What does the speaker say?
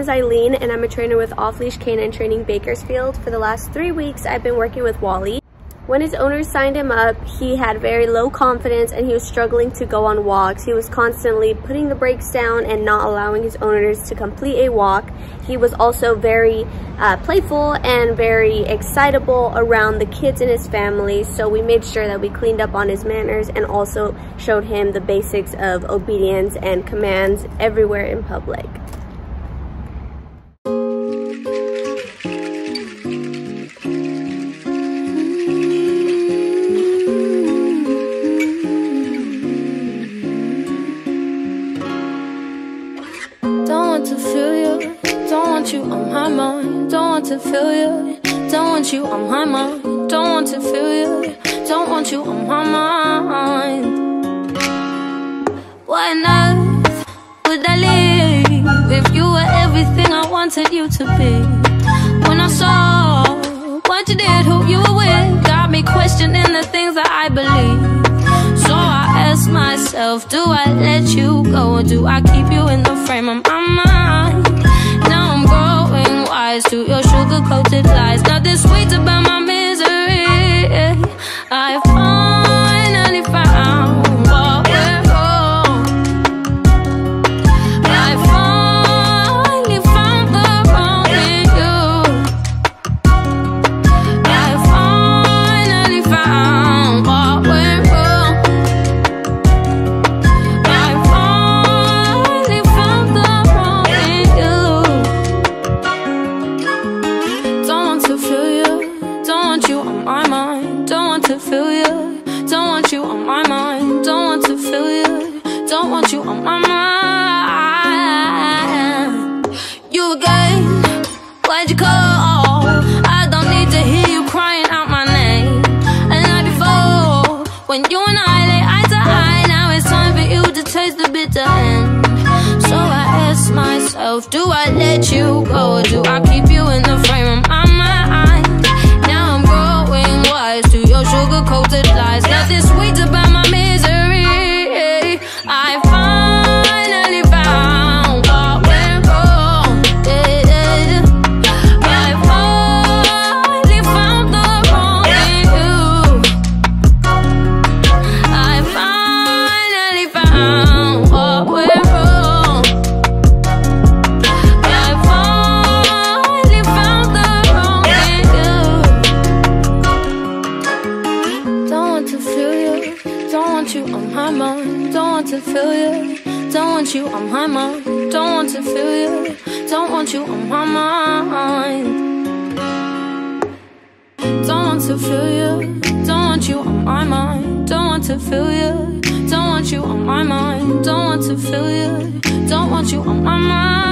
name is Aileen and I'm a trainer with Off Leash Canine Training Bakersfield. For the last three weeks, I've been working with Wally. When his owners signed him up, he had very low confidence and he was struggling to go on walks. He was constantly putting the brakes down and not allowing his owners to complete a walk. He was also very uh, playful and very excitable around the kids in his family. So we made sure that we cleaned up on his manners and also showed him the basics of obedience and commands everywhere in public. Want you on my mind. Don't want to feel you, don't want you on my mind. Don't want to feel you, don't want you on my mind. Why not? Would I leave if you were everything I wanted you to be? When I saw what you did, who you were with, got me questioning the things that I believe. So I ask myself, do I let you go or do I keep you in the frame of my mind? To your sugar-coated lies. Nothing sweet about to feel you, don't want you on my mind. Don't want to feel you, don't want you on my mind. You again, why'd you call? I don't need to hear you crying out my name. And like before, when you and I lay eye to eye, now it's time for you to taste the bitter end. So I ask myself, do I let you go or do I keep you in the frame of mind? On my mind. Don't want to feel you, don't want you on my mind. Don't want to feel you, don't want you on my mind. Don't want to feel you, don't want you on my mind. Don't want to feel you, don't want you on my mind. Don't want to feel you, don't want you on my mind.